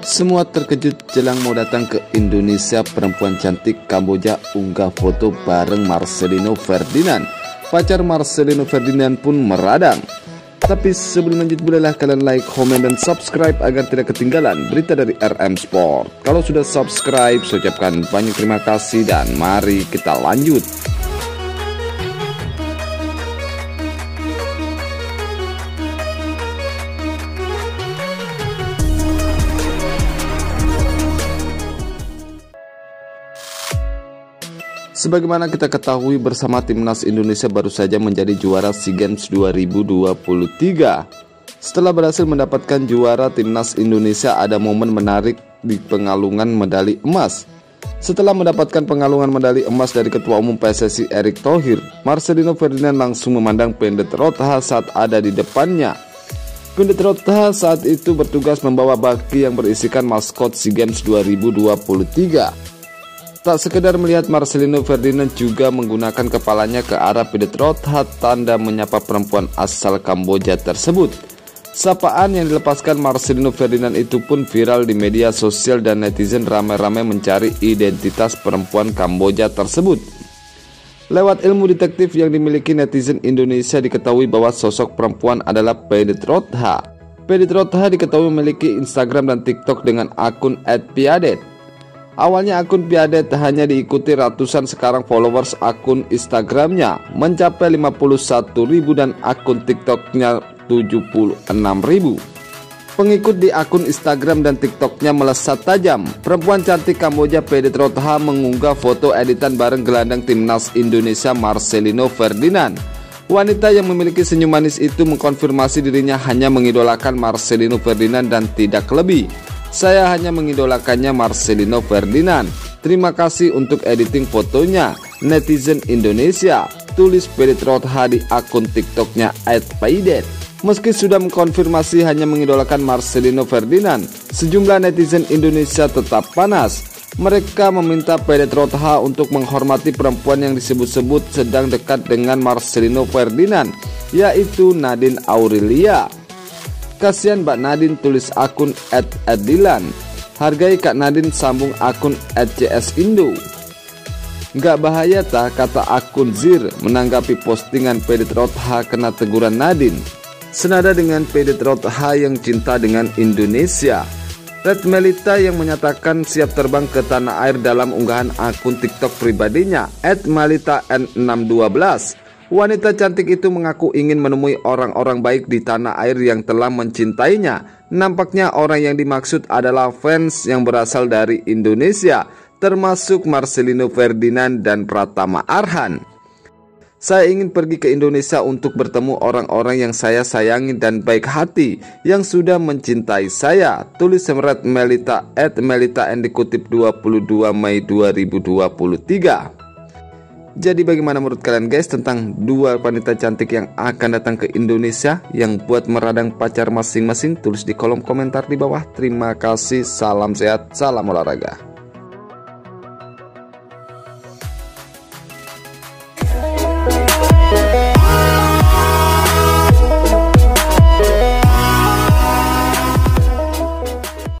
Semua terkejut jelang mau datang ke Indonesia Perempuan cantik Kamboja unggah foto bareng Marcelino Ferdinand. Pacar Marcelino Ferdinand pun meradang. Tapi sebelum lanjut bolehlah kalian like, komen, dan subscribe agar tidak ketinggalan berita dari RM Sport. Kalau sudah subscribe, saya ucapkan banyak terima kasih dan mari kita lanjut Sebagaimana kita ketahui bersama timnas Indonesia baru saja menjadi juara SEA Games 2023. Setelah berhasil mendapatkan juara timnas Indonesia ada momen menarik di pengalungan medali emas. Setelah mendapatkan pengalungan medali emas dari Ketua Umum PSSI Erick Thohir, Marcelino Ferdinand langsung memandang Pendet Rotha saat ada di depannya. Pendet Rotha saat itu bertugas membawa baki yang berisikan maskot SEA Games 2023. Tak sekedar melihat Marcelino Ferdinand juga menggunakan kepalanya ke arah Pidetrotha tanda menyapa perempuan asal Kamboja tersebut. Sapaan yang dilepaskan Marcelino Ferdinand itu pun viral di media sosial dan netizen ramai-ramai mencari identitas perempuan Kamboja tersebut. Lewat ilmu detektif yang dimiliki netizen Indonesia diketahui bahwa sosok perempuan adalah Pidetrotha. Pidetrotha diketahui memiliki Instagram dan TikTok dengan akun @piadet. Awalnya akun Piadet hanya diikuti ratusan sekarang followers akun Instagramnya mencapai 51 ribu dan akun TikToknya 76 ribu. Pengikut di akun Instagram dan TikToknya melesat tajam. Perempuan cantik Kamboja Piadet Rotha mengunggah foto editan bareng gelandang timnas Indonesia Marcelino Ferdinand. Wanita yang memiliki senyum manis itu mengkonfirmasi dirinya hanya mengidolakan Marcelino Ferdinand dan tidak lebih. Saya hanya mengidolakannya Marcelino Ferdinand. Terima kasih untuk editing fotonya. Netizen Indonesia tulis Perit Rotha di akun TikToknya @paidet. Meski sudah mengkonfirmasi hanya mengidolakan Marcelino Ferdinand, sejumlah netizen Indonesia tetap panas. Mereka meminta Pedet Rotha untuk menghormati perempuan yang disebut-sebut sedang dekat dengan Marcelino Ferdinand, yaitu Nadine Aurelia. Kasihan Mbak Nadine tulis akun @adilan. Hargai Kak Nadine sambung akun @csindo. Gak bahaya tak kata akun Zir menanggapi postingan Pedit Rotha kena teguran Nadine. Senada dengan Pedit Rotha yang cinta dengan Indonesia. Red Melita yang menyatakan siap terbang ke tanah air dalam unggahan akun TikTok pribadinya @malita n612 Wanita cantik itu mengaku ingin menemui orang-orang baik di tanah air yang telah mencintainya. Nampaknya orang yang dimaksud adalah fans yang berasal dari Indonesia, termasuk Marcelino Ferdinand dan Pratama Arhan. Saya ingin pergi ke Indonesia untuk bertemu orang-orang yang saya sayangi dan baik hati yang sudah mencintai saya. Tulis Semret Melita at Melita yang dikutip 22 Mei 2023. Jadi bagaimana menurut kalian guys tentang dua wanita cantik yang akan datang ke Indonesia yang buat meradang pacar masing-masing? Tulis di kolom komentar di bawah. Terima kasih, salam sehat, salam olahraga.